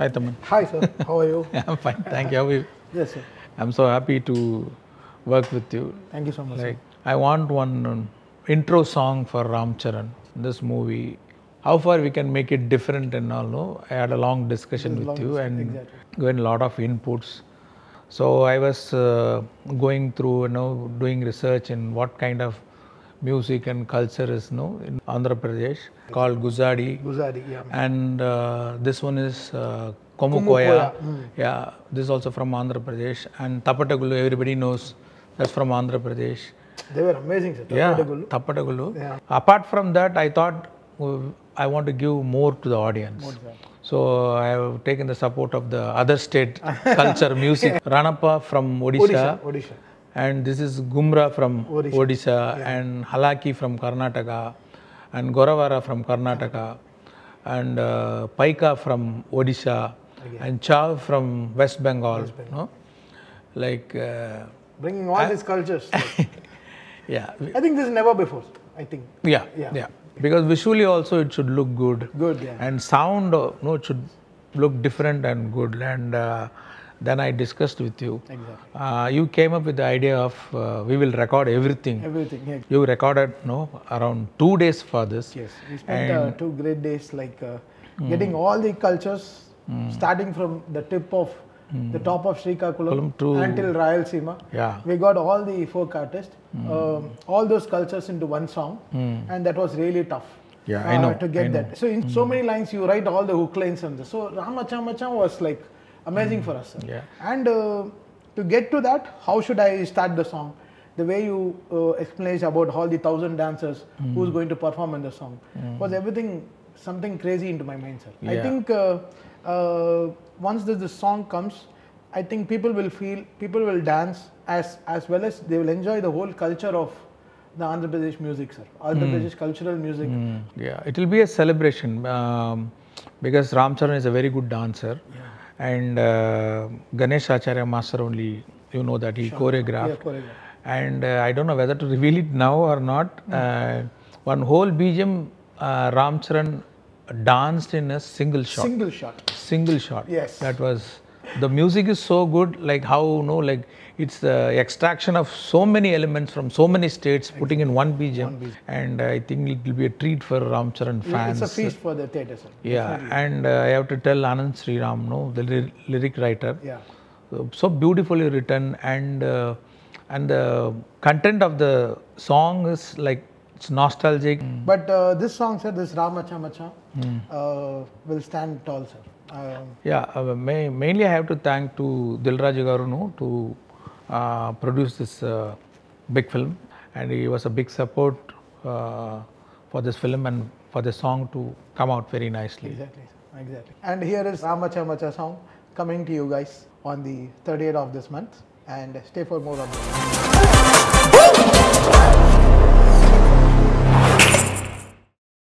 Hi, Thaman. Hi, sir. How are you? I'm fine. Thank you. How are you? Yes, sir. I'm so happy to work with you. Thank you so much. Like, I want one um, intro song for Ram Charan, this movie. How far we can make it different and all, no? I had a long discussion with long you and exactly. given a lot of inputs. So I was uh, going through, you know, doing research in what kind of music and culture is, no, in Andhra Pradesh called Guzadi. Guzadi, yeah. and uh, this one is uh, Komukoya. Mm. Yeah, this is also from Andhra Pradesh. And Tapatagulu, everybody knows that's from Andhra Pradesh. They were amazing, sir. Yeah, Tapatagulu. Tapatagulu. Yeah. Apart from that, I thought uh, I want to give more to the audience. sir. So I have taken the support of the other state culture music. Ranappa from Odisha. Odisha. And this is Gumra from Odisha. Odisha, and Halaki from Karnataka and Goravara from Karnataka and uh, Paika from Odisha and Chav from West Bengal, no? like uh, Bringing all these cultures. yeah I think this is never before. I think. yeah Yeah. yeah because visually also it should look good Good, yeah. and sound uh, no it should look different and good and uh, then I discussed with you Exactly. uh, you came up with the idea of uh, we will record everything Everything. Yeah. You recorded no around two days for this. Yes. We spent uh, two great days like uh, getting all the cultures, starting from the tip of the top of Srikakulam to- until Rayalaseema. Yeah. We got all the folk artists, um, all those cultures into one song, and that was really tough. Yeah, I uh, know, To get I know. that. So, in so many lines, you write all the hook lines on this. So, Ramacha Macha was like amazing for us. sir. Yeah. And uh, to get to that, how should I start the song? The way you uh, explained about all the thousand dancers who's going to perform in the song was everything something crazy into my mind, sir. I think uh, uh, once the, the song comes, I think people will feel, people will dance as as well as they will enjoy the whole culture of the Andhra Pradesh music, sir. Andhra Pradesh cultural music. Mm, yeah, it will be a celebration um, because Ram Charan is a very good dancer, and uh, Ganesh Acharya Master only you know that he choreographed. Yeah, choreographed. And uh, I don't know whether to reveal it now or not. Uh, one whole BGM, uh, Ram Charan danced in a single shot. Single shot. single shot. Yes. That was the music is so good, like how you know, like it's the extraction of so many elements from so many states, putting in one BGM, and I think it will be a treat for Ram Charan fans. It's a feast for the theatre, sir. Yeah, and uh, I have to tell Anantha Sriram, no, the ly- lyric writer, Yeah. so, so beautifully written, and uh, and the content of the song is like it's nostalgic. But uh, this song, sir, this Ramacha Macha, will stand tall, sir. Um, Yeah, uh, ma- mainly I have to thank to Dil Raju Garu no, to uh, produce this uh, big film, and he was a big support uh, for this film and for the song to come out very nicely. exactly, sir. exactly. And here is Ramacha Macha song coming to you guys on the 30th of this month. And stay for more on this.